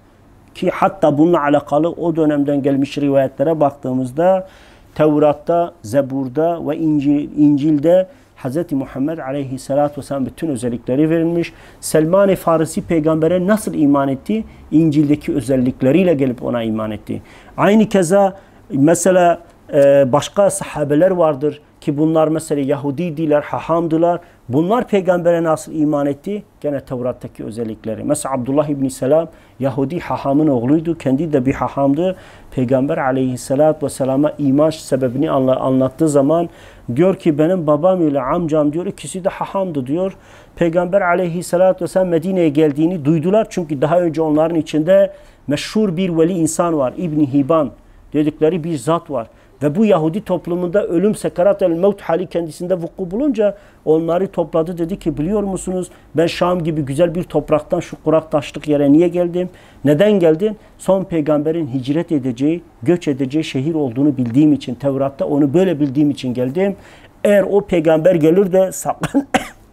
Ki hatta bununla alakalı o dönemden gelmiş rivayetlere baktığımızda Tevrat'ta, Zebur'da ve İncil, İncil'de Hz. Muhammed aleyhissalatü vesselam bütün özellikleri verilmiş. Selman-ı Farisi peygambere nasıl iman etti? İncil'deki özellikleriyle gelip ona iman etti. Aynı keza mesela e, başka sahabeler vardır ki bunlar mesela Yahudiydiler, hahamdılar. Bunlar peygambere nasıl iman etti? Gene Tevrat'taki özellikleri. Mesela Abdullah İbni Selam Yahudi hahamın oğluydu. Kendi de bir hahamdı. Peygamber aleyhissalatü vesselama iman sebebini anlattığı zaman diyor ki benim babam ile amcam diyor ikisi de hahamdı diyor. Peygamber aleyhissalatü vesselam Medine'ye geldiğini duydular. Çünkü daha önce onların içinde meşhur bir veli insan var. İbni Hiban dedikleri bir zat var. Ve bu Yahudi toplumunda ölüm sekarat el mevt hali kendisinde vuku bulunca onları topladı dedi ki biliyor musunuz ben Şam gibi güzel bir topraktan şu kurak taşlık yere niye geldim? Neden geldin? Son peygamberin hicret edeceği, göç edeceği şehir olduğunu bildiğim için Tevrat'ta onu böyle bildiğim için geldim. Eğer o peygamber gelir de sakın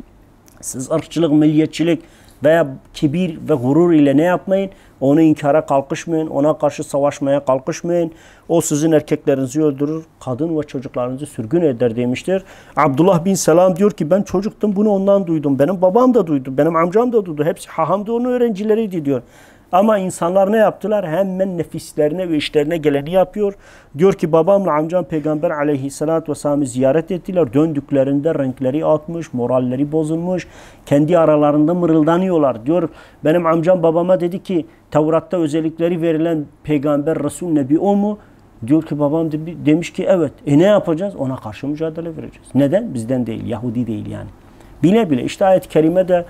[coughs] siz ırkçılık, milliyetçilik veya kibir ve gurur ile ne yapmayın? Onu inkara kalkışmayın, ona karşı savaşmaya kalkışmayın. O sizin erkeklerinizi öldürür, kadın ve çocuklarınızı sürgün eder demiştir. Abdullah bin Selam diyor ki ben çocuktum bunu ondan duydum. Benim babam da duydu, benim amcam da duydu. Hepsi hahamdı onun öğrencileriydi diyor. Ama insanlar ne yaptılar? Hemen nefislerine ve işlerine geleni yapıyor. Diyor ki babamla amcam peygamber aleyhissalatü vesselam'ı ziyaret ettiler. Döndüklerinde renkleri atmış, moralleri bozulmuş. Kendi aralarında mırıldanıyorlar. Diyor benim amcam babama dedi ki Tevrat'ta özellikleri verilen peygamber, Resul, Nebi o mu? Diyor ki babam de, demiş ki evet. E ne yapacağız? Ona karşı mücadele vereceğiz. Neden? Bizden değil. Yahudi değil yani. Bile bile. İşte ayet-i kerimede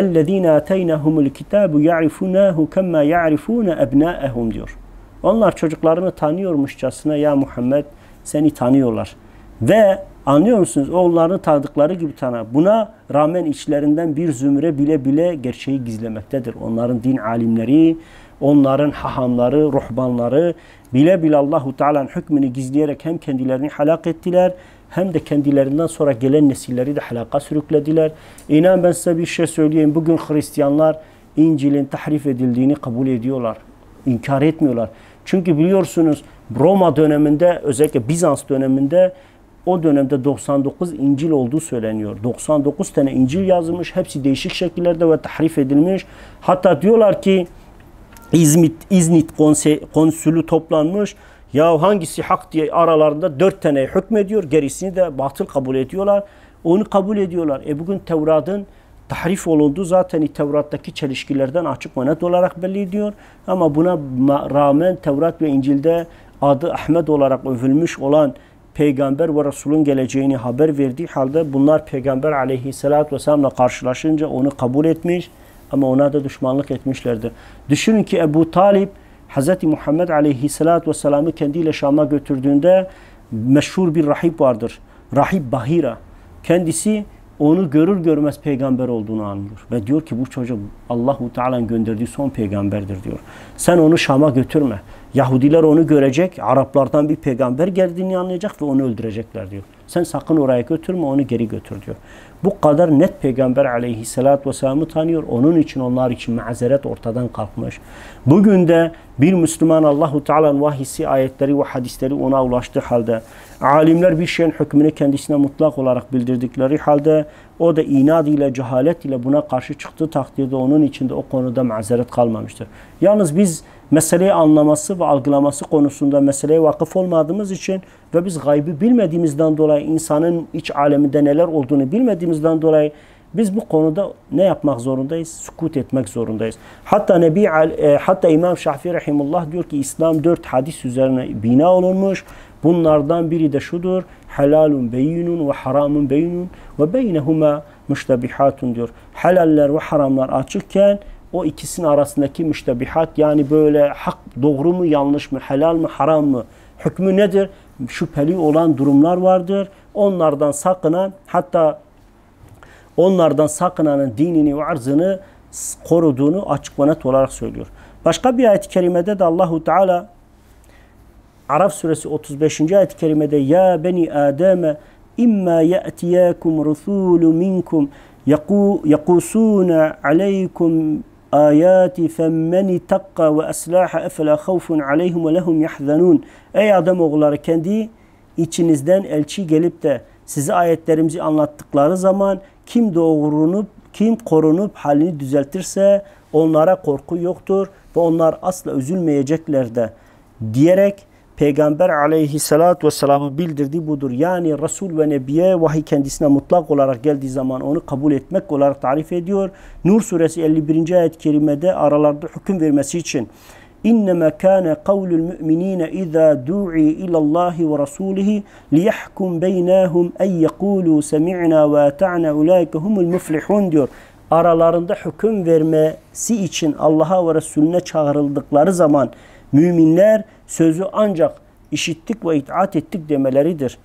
اَلَّذ۪ينَ اَتَيْنَهُمُ الْكِتَابُ يَعْرِفُونَهُ كَمَّا يَعْرِفُونَ اَبْنَاءَهُمْ diyor. Onlar çocuklarını tanıyormuşçasına ya Muhammed seni tanıyorlar. Ve anlıyor musunuz? Oğullarını tanıdıkları gibi tanır. Buna rağmen içlerinden bir zümre bile bile gerçeği gizlemektedir. Onların din alimleri, onların hahamları, ruhbanları bile bile Allahu Teala'nın hükmünü gizleyerek hem kendilerini halak ettiler hem de kendilerinden sonra gelen nesilleri de halaka sürüklediler. İnan ben size bir şey söyleyeyim. Bugün Hristiyanlar İncil'in tahrif edildiğini kabul ediyorlar. İnkar etmiyorlar. Çünkü biliyorsunuz Roma döneminde özellikle Bizans döneminde o dönemde 99 İncil olduğu söyleniyor. 99 tane İncil yazılmış. Hepsi değişik şekillerde ve tahrif edilmiş. Hatta diyorlar ki İzmit, İznit konsülü toplanmış. Ya hangisi hak diye aralarında dört tane hükmediyor. Gerisini de batıl kabul ediyorlar. Onu kabul ediyorlar. E bugün Tevrat'ın tahrif olundu zaten Tevrat'taki çelişkilerden açık ve net olarak belli ediyor. Ama buna rağmen Tevrat ve İncil'de adı Ahmet olarak övülmüş olan peygamber ve Resulün geleceğini haber verdiği halde bunlar peygamber aleyhissalatü vesselamla karşılaşınca onu kabul etmiş ama ona da düşmanlık etmişlerdir. Düşünün ki Ebu Talip Hz. Muhammed aleyhissalatü vesselam'ı kendiyle Şam'a götürdüğünde meşhur bir rahip vardır. Rahip Bahira. Kendisi onu görür görmez peygamber olduğunu anlıyor. Ve diyor ki bu çocuk Allahu Teala'nın gönderdiği son peygamberdir diyor. Sen onu Şam'a götürme. Yahudiler onu görecek. Araplardan bir peygamber geldiğini anlayacak ve onu öldürecekler diyor. Sen sakın oraya götürme onu geri götür diyor. Bu kadar net peygamber aleyhissalatü vesselam'ı tanıyor. Onun için onlar için mazeret ortadan kalkmış. Bugün de bir Müslüman Allahu Teala'nın vahisi ayetleri ve hadisleri ona ulaştığı halde alimler bir şeyin hükmünü kendisine mutlak olarak bildirdikleri halde o da inad ile cehalet ile buna karşı çıktığı takdirde onun içinde o konuda mazeret kalmamıştır. Yalnız biz meseleyi anlaması ve algılaması konusunda meseleye vakıf olmadığımız için ve biz gaybı bilmediğimizden dolayı insanın iç aleminde neler olduğunu bilmediğimizden dolayı biz bu konuda ne yapmak zorundayız? Sukut etmek zorundayız. Hatta Nebi e, hatta İmam Şafii rahimullah diyor ki İslam dört hadis üzerine bina olunmuş. Bunlardan biri de şudur. Helalun beyinun ve haramun beyinun ve beynehuma müştebihatun diyor. Halaller ve haramlar açıkken o ikisinin arasındaki müştebihat yani böyle hak doğru mu yanlış mı helal mı haram mı hükmü nedir? Şüpheli olan durumlar vardır. Onlardan sakınan hatta onlardan sakınanın dinini ve arzını koruduğunu açık ve net olarak söylüyor. Başka bir ayet-i kerimede de Allahu Teala Araf suresi 35. ayet-i kerimede ya beni Adem imma ya'tiyakum rusulun minkum yakusuna aleykum ayati femmeni takka ve eslaha efela havfun aleyhum ve lehum yahzanun. Ey adam oğulları kendi içinizden elçi gelip de size ayetlerimizi anlattıkları zaman kim doğrunup kim korunup halini düzeltirse onlara korku yoktur ve onlar asla üzülmeyecekler de diyerek Peygamber aleyhissalatü vesselamın bildirdiği budur. Yani Resul ve Nebiye vahiy kendisine mutlak olarak geldiği zaman onu kabul etmek olarak tarif ediyor. Nur suresi 51. ayet-i kerimede aralarda hüküm vermesi için İnnemâ kâne kavlul müminîne izâ du'i ilallahi ve rasûlihi liyahkum beynâhum en yekûlû semi'nâ ve ata'nâ ulâike humul muflihun diyor. Aralarında hüküm vermesi için Allah'a ve Resulüne çağrıldıkları zaman müminler sözü ancak işittik ve itaat ettik demeleridir.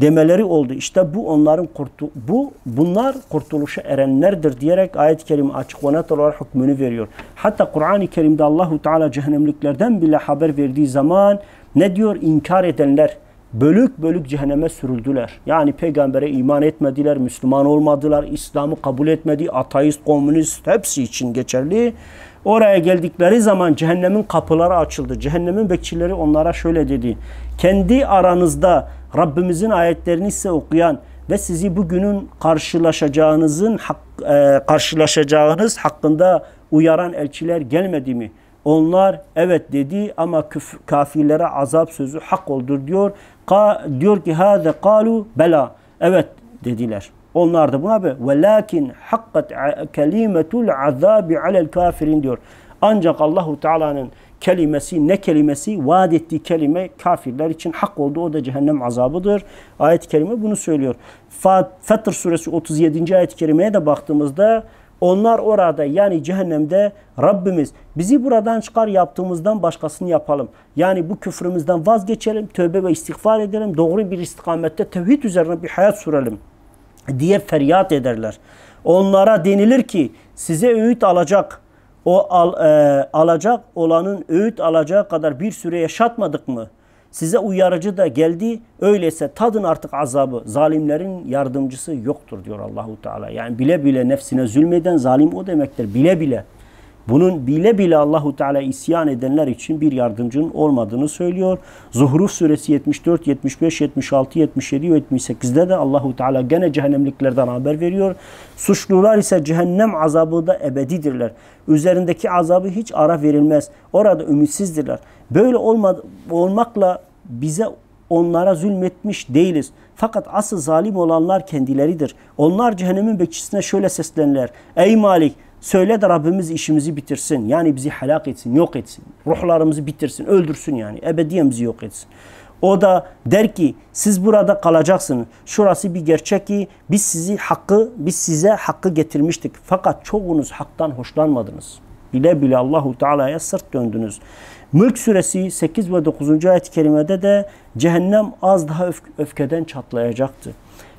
Demeleri oldu. İşte bu onların kurtu bu bunlar kurtuluşa erenlerdir diyerek ayet-i kerime açık ve net olarak hükmünü veriyor. Hatta Kur'an-ı Kerim'de Allahu Teala cehennemliklerden bile haber verdiği zaman ne diyor? İnkar edenler bölük bölük cehenneme sürüldüler. Yani peygambere iman etmediler, Müslüman olmadılar, İslam'ı kabul etmedi, ateist, komünist hepsi için geçerli. Oraya geldikleri zaman cehennemin kapıları açıldı. Cehennemin bekçileri onlara şöyle dedi. Kendi aranızda Rabbimizin ayetlerini size okuyan ve sizi bugünün karşılaşacağınızın e, karşılaşacağınız hakkında uyaran elçiler gelmedi mi? Onlar evet dedi ama küf, kafirlere azap sözü hak oldur diyor. Ka, diyor ki hâze kalu bela. Evet dediler. Onlar da buna be velakin hakkat kelimetul azabi alel kafirin diyor. Ancak Allahu Teala'nın kelimesi ne kelimesi? Vaat ettiği kelime kafirler için hak oldu. O da cehennem azabıdır. Ayet-i kerime bunu söylüyor. Fetr suresi 37. ayet-i kerimeye de baktığımızda onlar orada yani cehennemde Rabbimiz bizi buradan çıkar yaptığımızdan başkasını yapalım. Yani bu küfrümüzden vazgeçelim, tövbe ve istiğfar edelim, doğru bir istikamette tevhid üzerine bir hayat sürelim diye feryat ederler. Onlara denilir ki size öğüt alacak, o al, e, alacak olanın öğüt alacağı kadar bir süre yaşatmadık mı? Size uyarıcı da geldi. Öyleyse tadın artık azabı. Zalimlerin yardımcısı yoktur diyor Allahu Teala. Yani bile bile nefsine zulmeden zalim o demektir. Bile bile. Bunun bile bile Allahu Teala isyan edenler için bir yardımcının olmadığını söylüyor. Zuhruf suresi 74, 75, 76, 77 ve 78'de de Allahu Teala gene cehennemliklerden haber veriyor. Suçlular ise cehennem azabı da ebedidirler. Üzerindeki azabı hiç ara verilmez. Orada ümitsizdirler. Böyle olma, olmakla bize onlara zulmetmiş değiliz. Fakat asıl zalim olanlar kendileridir. Onlar cehennemin bekçisine şöyle seslenirler. Ey Malik söyle de Rabbimiz işimizi bitirsin. Yani bizi helak etsin, yok etsin. Ruhlarımızı bitirsin, öldürsün yani. Ebediyen bizi yok etsin. O da der ki siz burada kalacaksınız. Şurası bir gerçek ki biz sizi hakkı, biz size hakkı getirmiştik. Fakat çoğunuz haktan hoşlanmadınız. Bile bile Allahu Teala'ya sırt döndünüz. Mülk suresi 8 ve 9. ayet-i kerimede de cehennem az daha öf öfkeden çatlayacaktı.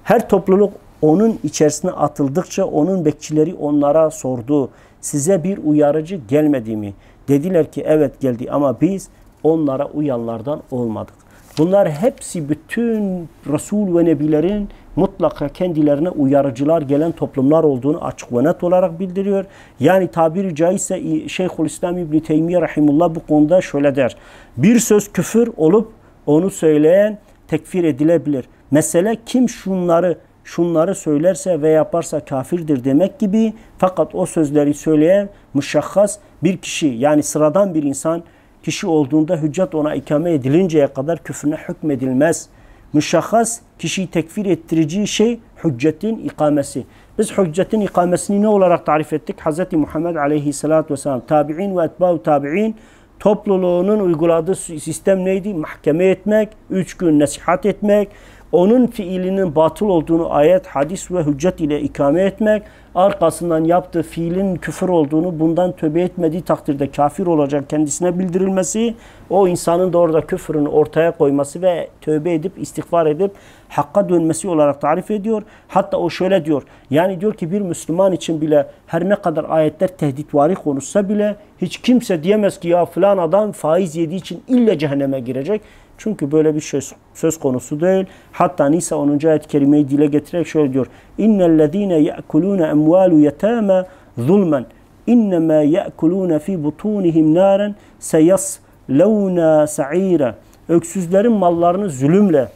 Her topluluk onun içerisine atıldıkça onun bekçileri onlara sordu. Size bir uyarıcı gelmedi mi? Dediler ki evet geldi ama biz onlara uyanlardan olmadık. Bunlar hepsi bütün Resul ve Nebilerin mutlaka kendilerine uyarıcılar gelen toplumlar olduğunu açık ve net olarak bildiriyor. Yani tabiri caizse Şeyhülislam İbni Teymiye Rahimullah bu konuda şöyle der. Bir söz küfür olup onu söyleyen tekfir edilebilir. Mesele kim şunları şunları söylerse ve yaparsa kafirdir demek gibi fakat o sözleri söyleyen müşahhas bir kişi yani sıradan bir insan kişi olduğunda hüccet ona ikame edilinceye kadar küfrüne hükmedilmez. Müşahhas kişiyi tekfir ettirici şey hüccetin ikamesi. Biz hüccetin ikamesini ne olarak tarif ettik? Hz. Muhammed aleyhissalatü vesselam tabi'in ve etba'u tabi'in topluluğunun uyguladığı sistem neydi? Mahkeme etmek, üç gün nasihat etmek, onun fiilinin batıl olduğunu ayet, hadis ve hüccet ile ikame etmek, arkasından yaptığı fiilin küfür olduğunu bundan tövbe etmediği takdirde kafir olacak kendisine bildirilmesi, o insanın da orada küfrünü ortaya koyması ve tövbe edip istiğfar edip hakka dönmesi olarak tarif ediyor. Hatta o şöyle diyor. Yani diyor ki bir Müslüman için bile her ne kadar ayetler tehditvari konuşsa bile hiç kimse diyemez ki ya filan adam faiz yediği için illa cehenneme girecek. Çünkü böyle bir şey söz konusu değil. Hatta Nisa 10. ayet-i kerimeyi dile getirerek şöyle diyor. İnnellezîne ye'kulûne emvâlu yetâme zulmen innemâ ye'kulûne fî butûnihim nâren seyaslevnâ sa'îre. Öksüzlerin mallarını zulümle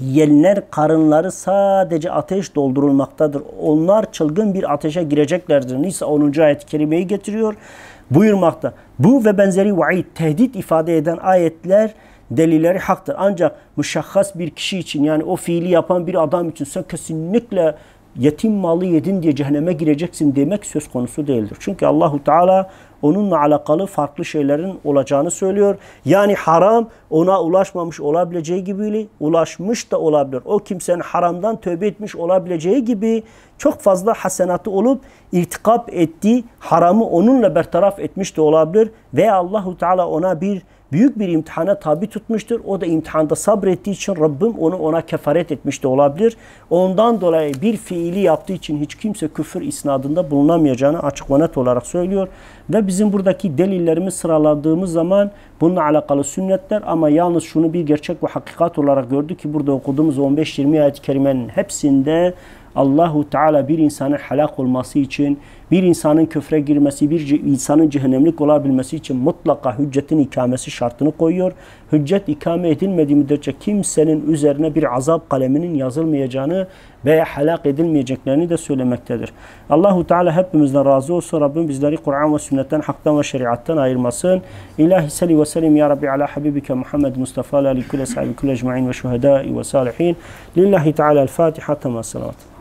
yiyenler karınları sadece ateş doldurulmaktadır. Onlar çılgın bir ateşe gireceklerdir. Nisa 10. ayet-i kerimeyi getiriyor. Buyurmakta. Bu ve benzeri vaid, tehdit ifade eden ayetler delilleri haktır. Ancak müşahhas bir kişi için yani o fiili yapan bir adam için sen kesinlikle yetim malı yedin diye cehenneme gireceksin demek söz konusu değildir. Çünkü Allahu Teala onunla alakalı farklı şeylerin olacağını söylüyor. Yani haram ona ulaşmamış olabileceği gibi ulaşmış da olabilir. O kimsenin haramdan tövbe etmiş olabileceği gibi çok fazla hasenatı olup irtikap ettiği haramı onunla bertaraf etmiş de olabilir. Ve Allahu Teala ona bir büyük bir imtihana tabi tutmuştur. O da imtihanda sabrettiği için Rabbim onu ona kefaret etmiş de olabilir. Ondan dolayı bir fiili yaptığı için hiç kimse küfür isnadında bulunamayacağını açık ve net olarak söylüyor. Ve bizim buradaki delillerimiz sıraladığımız zaman bununla alakalı sünnetler ama yalnız şunu bir gerçek ve hakikat olarak gördük ki burada okuduğumuz 15-20 ayet-i kerimenin hepsinde Allahu Teala bir insanın helak olması için, bir insanın küfre girmesi, bir insanın cehennemlik olabilmesi için mutlaka hüccetin ikamesi şartını koyuyor. Hüccet ikame edilmediği müddetçe kimsenin üzerine bir azap kaleminin yazılmayacağını veya helak edilmeyeceklerini de söylemektedir. Allahu Teala hepimizden razı olsun. Rabbim bizleri Kur'an ve sünnetten, haktan ve şeriattan ayırmasın. İlahi salli ve sellim ya Rabbi ala habibike Muhammed Mustafa ala li kulli sahibi kulli ecma'in ve şuhedai ve salihin. Lillahi Teala el-Fatiha. Tamam salavat.